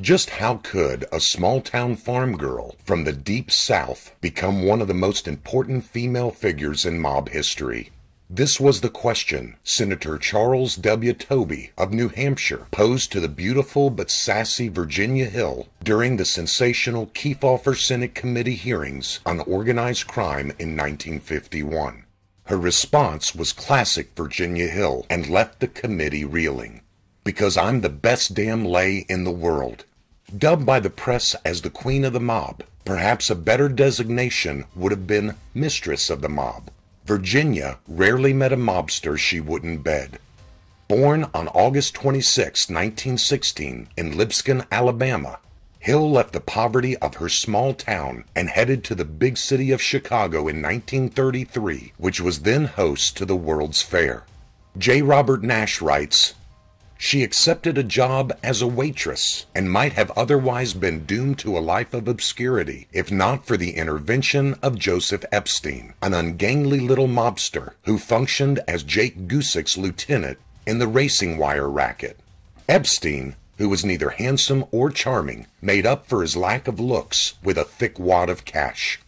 Just how could a small town farm girl from the deep south become one of the most important female figures in mob history? This was the question Senator Charles W. Tobey of New Hampshire posed to the beautiful but sassy Virginia Hill during the sensational Kefauver Senate Committee hearings on organized crime in 1951. Her response was classic Virginia Hill and left the committee reeling because I'm the best damn lay in the world. Dubbed by the press as the queen of the mob, perhaps a better designation would have been mistress of the mob. Virginia rarely met a mobster she wouldn't bed. Born on August 26, 1916, in Lipscomb, Alabama, Hill left the poverty of her small town and headed to the big city of Chicago in 1933, which was then host to the World's Fair. J. Robert Nash writes, she accepted a job as a waitress and might have otherwise been doomed to a life of obscurity if not for the intervention of Joseph Epstein, an ungainly little mobster who functioned as Jake Guzik's lieutenant in the racing wire racket. Epstein, who was neither handsome or charming, made up for his lack of looks with a thick wad of cash.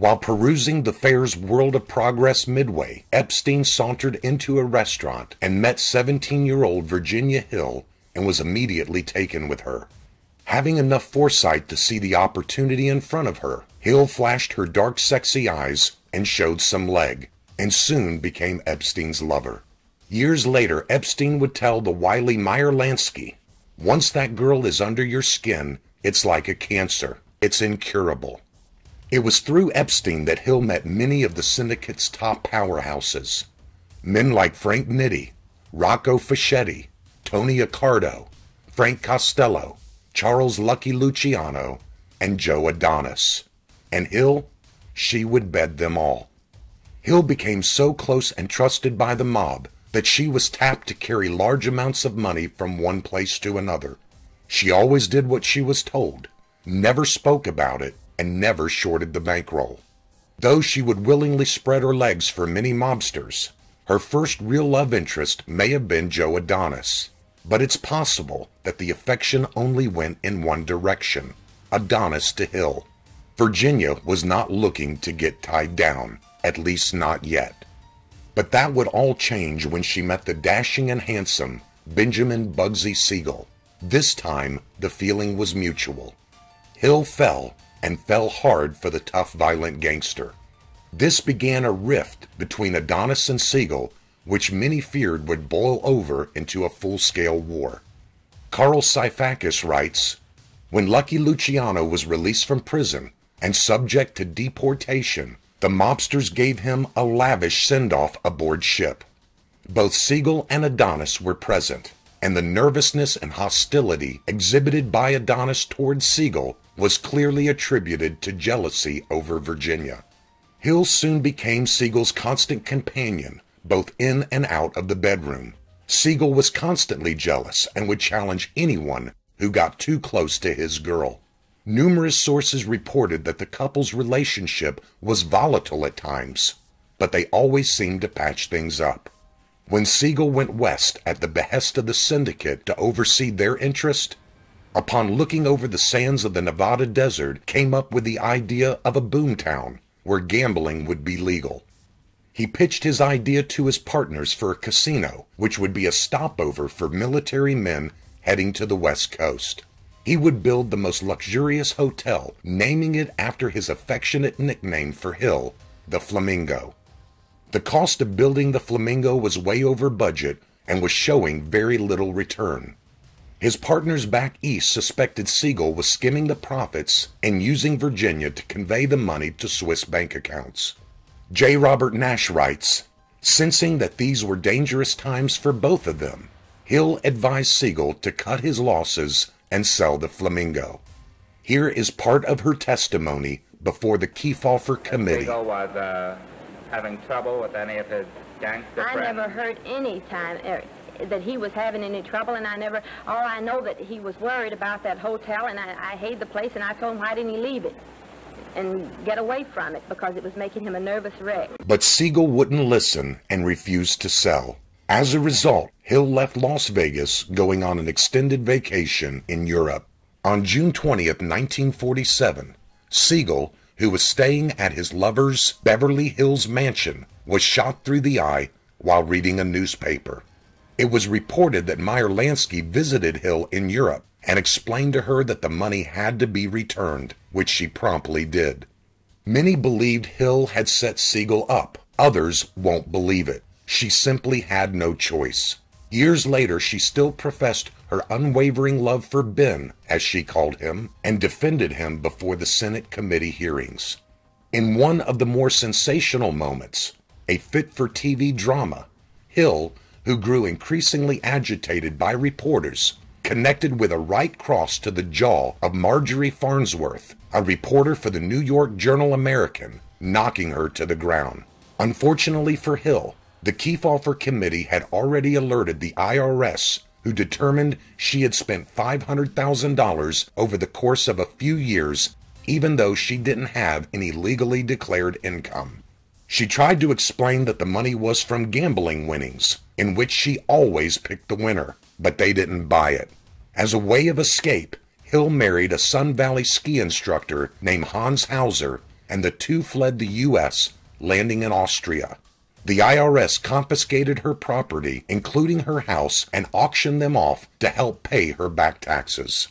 While perusing the fair's World of Progress midway, Epstein sauntered into a restaurant and met 17 year old Virginia Hill and was immediately taken with her. Having enough foresight to see the opportunity in front of her, Hill flashed her dark, sexy eyes and showed some leg, and soon became Epstein's lover. Years later, Epstein would tell the wily Meyer Lansky, once that girl is under your skin, it's like a cancer. It's incurable. It was through Epstein that Hill met many of the syndicate's top powerhouses. Men like Frank Nitti, Rocco Fischetti, Tony Accardo, Frank Costello, Charles Lucky Luciano, and Joe Adonis. And Hill, she would bed them all. Hill became so close and trusted by the mob that she was tapped to carry large amounts of money from one place to another. She always did what she was told, never spoke about it, and never shorted the bankroll. Though she would willingly spread her legs for many mobsters, her first real love interest may have been Joe Adonis. But it's possible that the affection only went in one direction Adonis to Hill. Virginia was not looking to get tied down, at least not yet. But that would all change when she met the dashing and handsome Benjamin Bugsy Siegel. This time, the feeling was mutual. Hill fell and fell hard for the tough, violent gangster. This began a rift between Adonis and Siegel, which many feared would boil over into a full-scale war. Carl Sifakis writes, When Lucky Luciano was released from prison and subject to deportation, the mobsters gave him a lavish send-off aboard ship. Both Siegel and Adonis were present, and the nervousness and hostility exhibited by Adonis towards Siegel was clearly attributed to jealousy over Virginia. Hill soon became Siegel's constant companion, both in and out of the bedroom. Siegel was constantly jealous and would challenge anyone who got too close to his girl. Numerous sources reported that the couple's relationship was volatile at times, but they always seemed to patch things up. When Siegel went west at the behest of the syndicate to oversee their interest, upon looking over the sands of the Nevada desert, came up with the idea of a boomtown where gambling would be legal. He pitched his idea to his partners for a casino, which would be a stopover for military men heading to the West Coast. He would build the most luxurious hotel, naming it after his affectionate nickname for Hill, the Flamingo. The cost of building the Flamingo was way over budget and was showing very little return. His partners back east suspected Siegel was skimming the profits and using Virginia to convey the money to Swiss bank accounts. J. Robert Nash writes, Sensing that these were dangerous times for both of them, Hill advised Siegel to cut his losses and sell the Flamingo. Here is part of her testimony before the Kefauver Committee. Siegel was uh, having trouble with any of his gangster I friends? never heard any time er, that he was having any trouble, and I never, all I know that he was worried about that hotel, and I, I hated the place, and I told him, why didn't he leave it? And get away from it because it was making him a nervous wreck. But Siegel wouldn't listen and refused to sell. As a result, Hill left Las Vegas going on an extended vacation in Europe. On June 20th, 1947, Siegel, who was staying at his lover's Beverly Hills mansion, was shot through the eye while reading a newspaper. It was reported that Meyer Lansky visited Hill in Europe and explained to her that the money had to be returned, which she promptly did. Many believed Hill had set Siegel up. Others won't believe it. She simply had no choice. Years later, she still professed her unwavering love for Ben, as she called him, and defended him before the Senate committee hearings. In one of the more sensational moments, a fit for TV drama, Hill, who grew increasingly agitated by reporters, connected with a right cross to the jaw of Marjorie Farnsworth, a reporter for the New York Journal American, knocking her to the ground. Unfortunately for Hill, the Kefauver Committee had already alerted the IRS, who determined she had spent $500,000 over the course of a few years, even though she didn't have any legally declared income. She tried to explain that the money was from gambling winnings, in which she always picked the winner, but they didn't buy it. As a way of escape, Hill married a Sun Valley ski instructor named Hans Hauser, and the two fled the U.S., landing in Austria. The IRS confiscated her property, including her house, and auctioned them off to help pay her back taxes.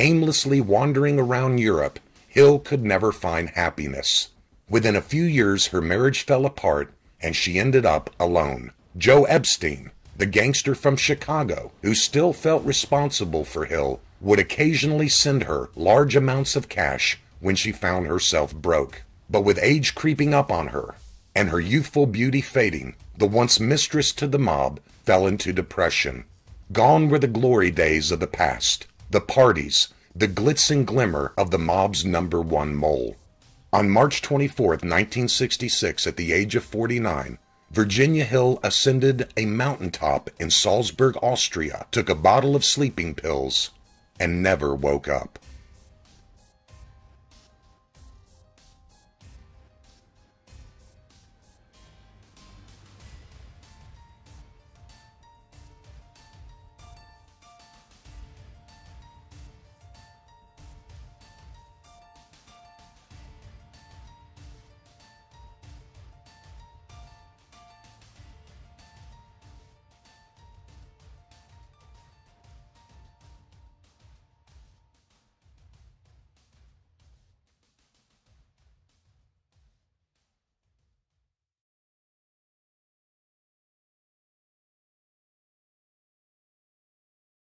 Aimlessly wandering around Europe, Hill could never find happiness. Within a few years, her marriage fell apart, and she ended up alone. Joe Epstein, the gangster from Chicago, who still felt responsible for Hill, would occasionally send her large amounts of cash when she found herself broke. But with age creeping up on her and her youthful beauty fading, the once mistress to the mob fell into depression. Gone were the glory days of the past, the parties, the glitz and glimmer of the mob's number one mole. On March 24, 1966, at the age of 49, Virginia Hill ascended a mountaintop in Salzburg, Austria, took a bottle of sleeping pills, and never woke up.